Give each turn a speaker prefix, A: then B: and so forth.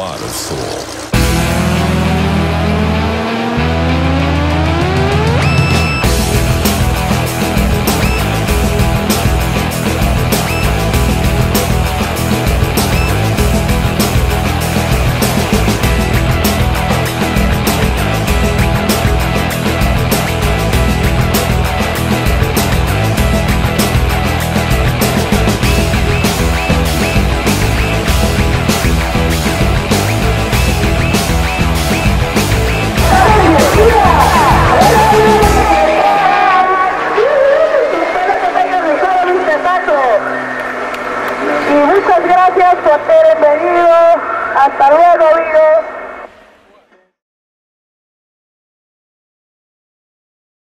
A: God of soul.
B: Muchas gracias por haber venido. Hasta luego, amigos.